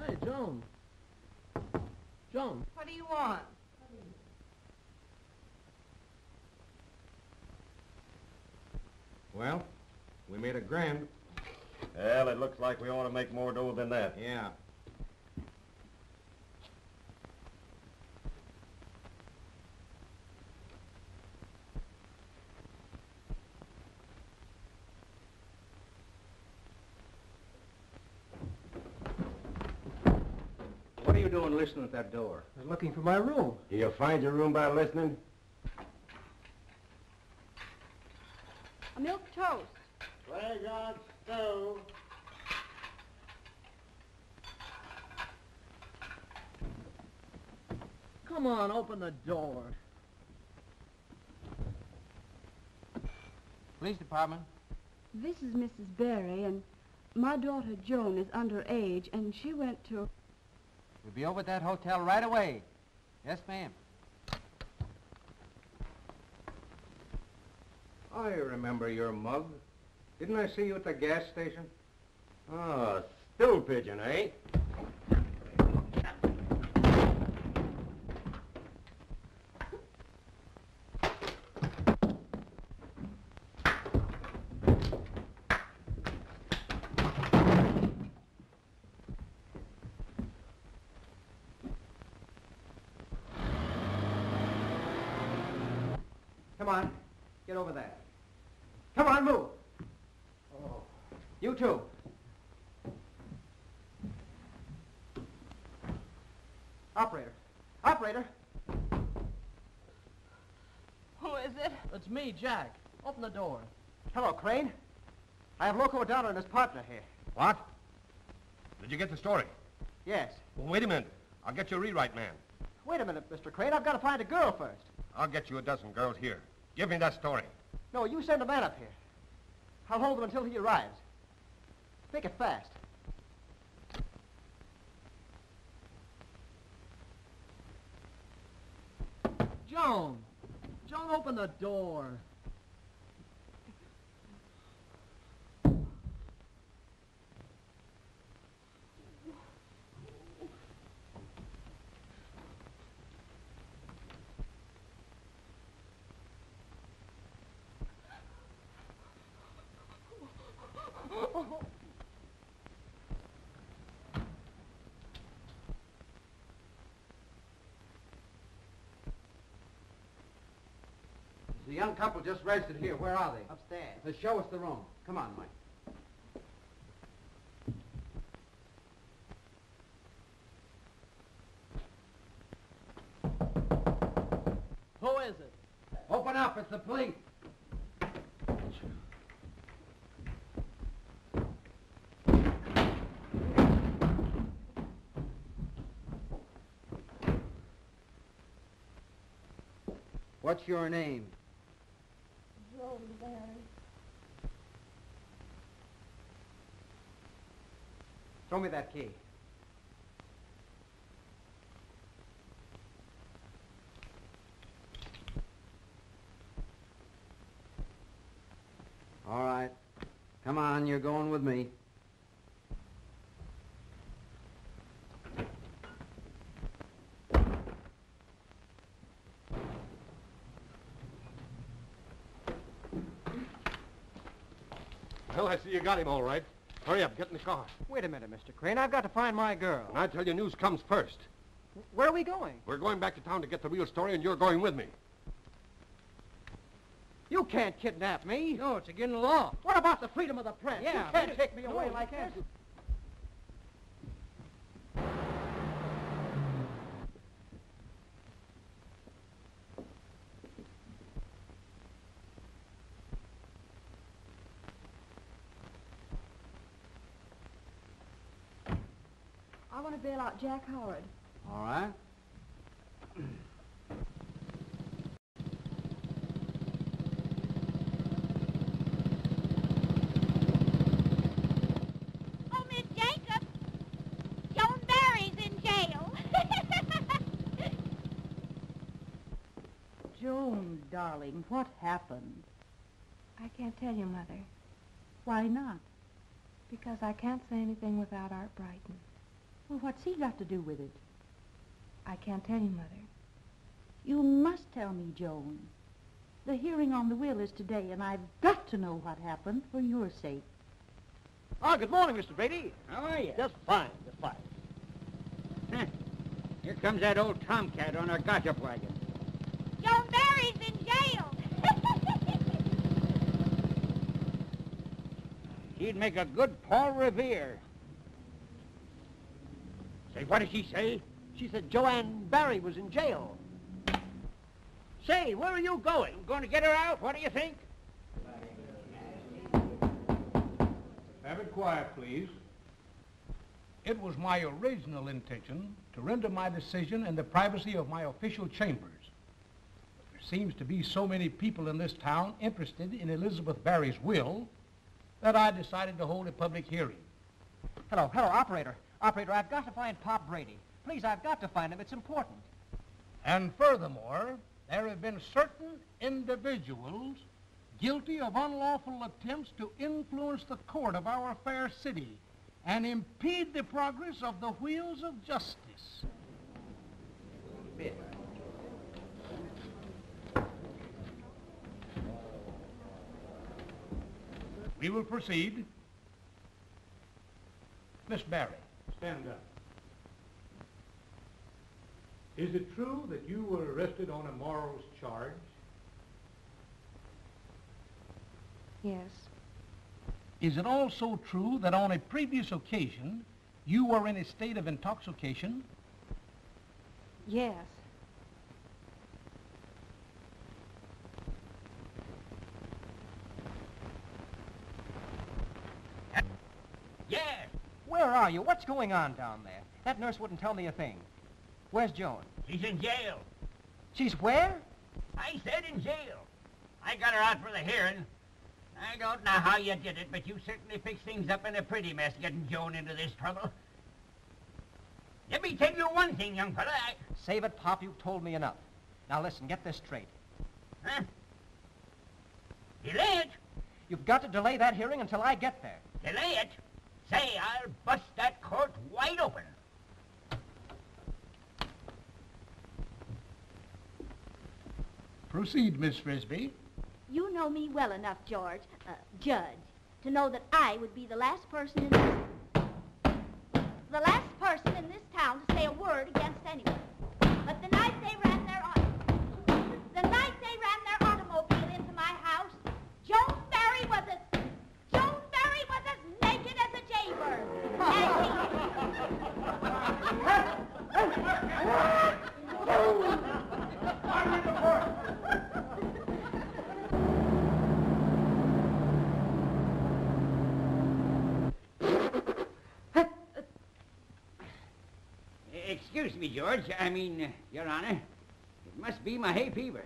Hey, Joan. Joan. What do you want? you doing listening at that door? I was looking for my room. You'll find your room by listening? A milk toast. Leg God stove. Come on, open the door. Police department. This is Mrs. Barry, and my daughter Joan is underage, and she went to... We'll be over at that hotel right away. Yes, ma'am. I remember your mug. Didn't I see you at the gas station? Oh, stool pigeon, eh? Come on. Get over there. Come on, move. Oh. You too. Operator. Operator. Who is it? It's me, Jack. Open the door. Hello, Crane. I have Loco O'Donnell and his partner here. What? Did you get the story? Yes. Well, wait a minute. I'll get you a rewrite man. Wait a minute, Mr. Crane. I've got to find a girl first. I'll get you a dozen girls here. Give me that story. No, you send a man up here. I'll hold him until he arrives. Make it fast. Joan! Joan, open the door. The young couple just registered here. Where are they? Upstairs. Uh, show us the room. Come on, Mike. Who is it? Open up. It's the police. What's your name? Joan Barry. Throw me that key. All right. Come on, you're going with me. Well, I see you got him all right. Hurry up, get in the car. Wait a minute, Mr. Crane. I've got to find my girl. And I tell you, news comes first. Where are we going? We're going back to town to get the real story, and you're going with me. You can't kidnap me. No, it's against the law. What about the freedom of the press? Yeah, you can't take me away no, like you bail out Jack Howard. All right. [CLEARS THROAT] Oh, Miss Jacob, Joan Barry's in jail. [LAUGHS] Joan, darling, what happened? I can't tell you, Mother, Why not? because I can't say anything without Art Brighton. Well, what's he got to do with it? I can't tell you, Mother. You must tell me, Joan. The hearing on the will is today, and I've got to know what happened for your sake. Oh, good morning, Mr. Brady. How are you? Just fine, just fine. Huh. Here comes that old tomcat on our gossip wagon. Joan Barry's in jail. [LAUGHS] She'd make a good Paul Revere. Say, what did she say? She said Joanne Barry was in jail. Say, where are you going? Going to get her out? What do you think? Have it quiet, please. It was my original intention to render my decision in the privacy of my official chambers. But there seems to be so many people in this town interested in Elizabeth Barry's will that I decided to hold a public hearing. Hello, hello, operator. Operator, I've got to find Pop Brady. Please, I've got to find him. It's important. And furthermore, there have been certain individuals guilty of unlawful attempts to influence the court of our fair city and impede the progress of the wheels of justice. We will proceed. Miss Barry, stand up. Is it true that you were arrested on a morals charge? Yes. Is it also true that on a previous occasion you were in a state of intoxication? Yes. Yes. Where are you? What's going on down there? That nurse wouldn't tell me a thing. Where's Joan? She's in jail. She's where? I said in jail. I got her out for the hearing. I don't know how you did it, but you certainly fixed things up in a pretty mess getting Joan into this trouble. Let me tell you one thing, young fella. I... Save it, Pop. You've told me enough. Now listen, get this straight. Huh? Delay it. You've got to delay that hearing until I get there. Delay it. Say, I'll bust that court wide open. Proceed, Miss Frisbee. You know me well enough, George, uh, Judge, to know that I would be the last person in this, the last person in this town to say a word against anyone. But the night they ran Excuse me, George. I mean, uh, Your Honor. It must be my hay fever.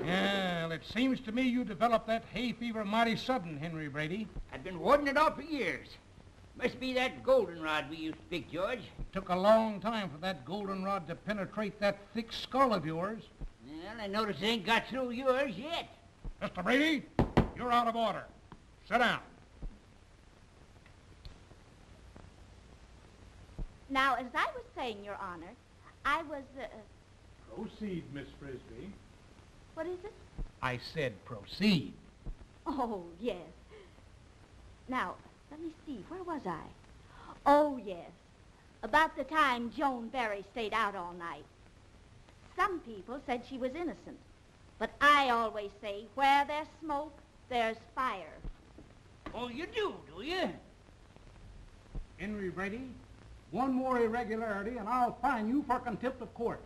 Well, it seems to me you developed that hay fever mighty sudden, Henry Brady. I've been warding it off for years. Must be that goldenrod we used to pick, George. It Took a long time for that goldenrod to penetrate that thick skull of yours. Well, I notice it ain't got through yours yet. Mr. Brady, you're out of order. Sit down. now, as I was saying, Your Honor, I was, uh, Proceed, Miss Frisbee. what is it? I said proceed. Oh, yes. Now, let me see, where was I? Oh, yes. About the time Joan Barry stayed out all night. Some people said she was innocent. But I always say, where there's smoke, there's fire. Oh, you do, do you? Henry Brady, one more irregularity and I'll fine you for contempt of court.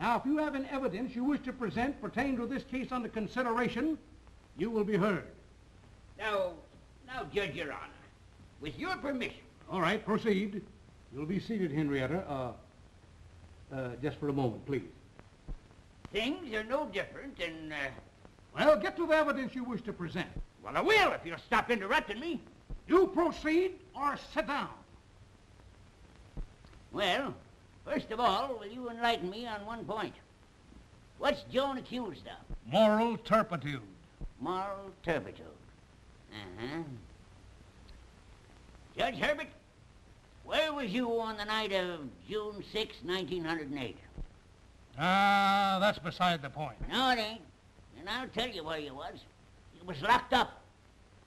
Now, if you have any evidence you wish to present pertaining to this case under consideration, you will be heard. Now, now, Judge, Your Honor, with your permission. All right, proceed. You'll be seated, Henrietta. Uh, uh, just for a moment, please. Things are no different than, uh, Well, get to the evidence you wish to present. well, I will if you'll stop interrupting me. You proceed or sit down. Well, first of all, will you enlighten me on one point? What's Joan accused of? Moral turpitude. Moral turpitude. Uh-huh. Judge Herbert, where was you on the night of June 6, 1908? Ah, that's beside the point. No, it ain't. And I'll tell you where you was. You was locked up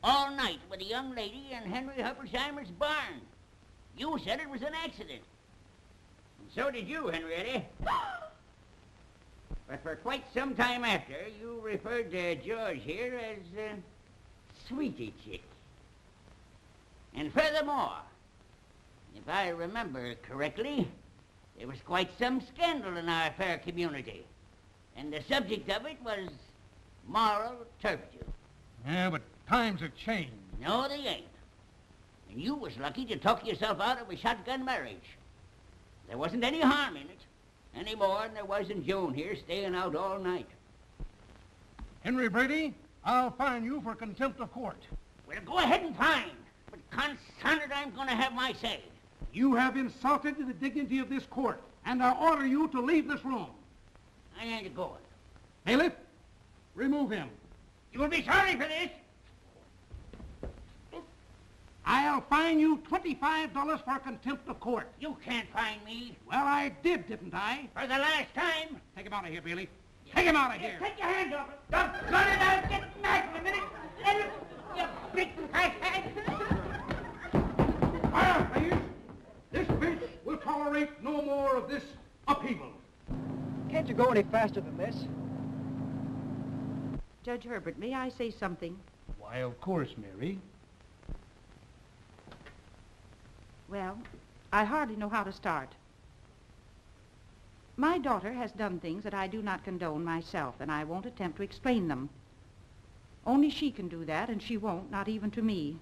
all night with a young lady in Henry Huppersheimer's barn. You said it was an accident. And so did you, Henrietta. [GASPS] but for quite some time after, you referred to George here as uh, Sweetie Chick. And furthermore, if I remember correctly, there was quite some scandal in our fair community. And the subject of it was moral turpitude. Yeah, but times have changed. No, they ain't. And you was lucky to talk yourself out of a shotgun marriage. There wasn't any harm in it, any more than there was in Joan here staying out all night. Henry Brady, I'll fine you for contempt of court. Well, go ahead and fine. Confound it, I'm going to have my say. You have insulted the dignity of this court, and I order you to leave this room. I ain't going. Bailiff, remove him. You will be sorry for this. I'll fine you $25 for contempt of court. You can't fine me. Well, I did, didn't I? For the last time. Take him out of here, Bailey. Take him out of here. Take your hands off it. Don't cut it out. Get back in a minute. Let it, you big fathead. Fire, please. This bench will tolerate no more of this upheaval. Can't you go any faster than this? Judge Herbert, may I say something? Why, of course, Mary. Well, I hardly know how to start. My daughter has done things that I do not condone myself, and I won't attempt to explain them. Only she can do that, and she won't, not even to me.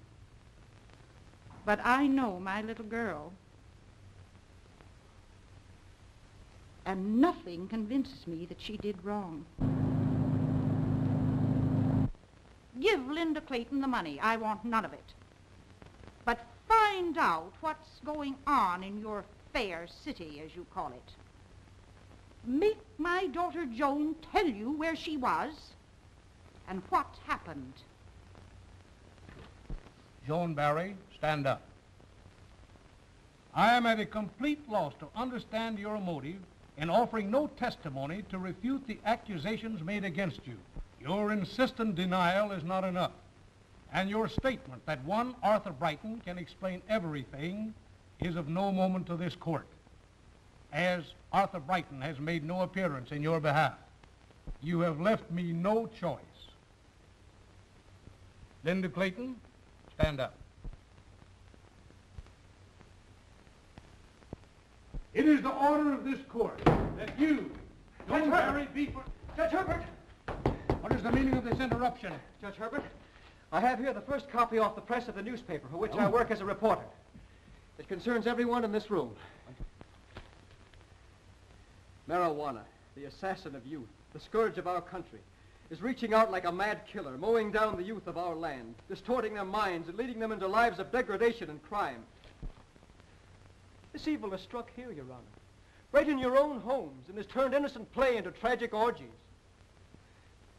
But I know my little girl. And nothing convinces me that she did wrong. Give Linda Clayton the money. I want none of it. But find out what's going on in your fair city, as you call it. Make my daughter Joan tell you where she was and what happened. Joan Barry, stand up. I am at a complete loss to understand your motive in offering no testimony to refute the accusations made against you. Your insistent denial is not enough. And your statement that one Arthur Brighton can explain everything is of no moment to this court. As Arthur Brighton has made no appearance in your behalf, you have left me no choice. Linda Clayton, stand up. It is the order of this court that you, Joan Barry, be for... Judge Herbert! What is the meaning of this interruption? Judge Herbert, I have here the first copy off the press of the newspaper for which Oh. I work as a reporter. It concerns everyone in this room. Marijuana, the assassin of youth, the scourge of our country, is reaching out like a mad killer, mowing down the youth of our land, distorting their minds and leading them into lives of degradation and crime. This evil has struck here, Your Honor, right in your own homes, and has turned innocent play into tragic orgies.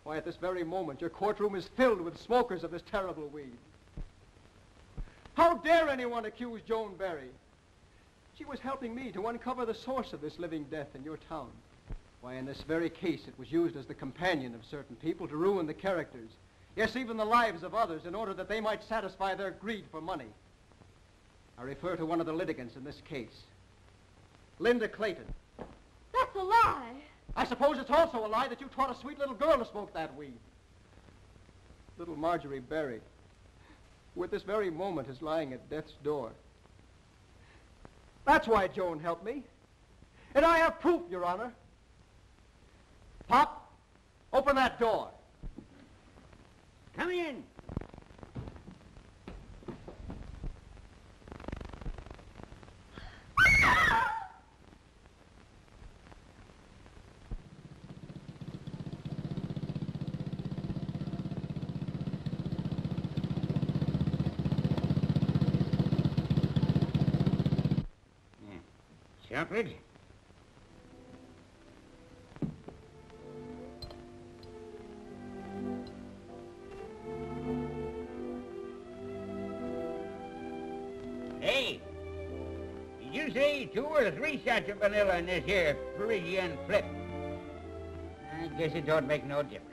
Why, at this very moment, your courtroom is filled with smokers of this terrible weed. How dare anyone accuse Joan Barry? She was helping me to uncover the source of this living death in your town. Why, in this very case, it was used as the companion of certain people to ruin the characters, yes, even the lives of others, in order that they might satisfy their greed for money. I refer to one of the litigants in this case, Linda Clayton. That's a lie. I suppose it's also a lie that you taught a sweet little girl to smoke that weed. Little Marjorie Berry, who at this very moment is lying at death's door. That's why Joan helped me. And I have proof, Your Honor. Pop, open that door. Come in. Chocolate? Hey, did you say two or three shots of vanilla in this here Parisian flip? I guess it don't make no difference.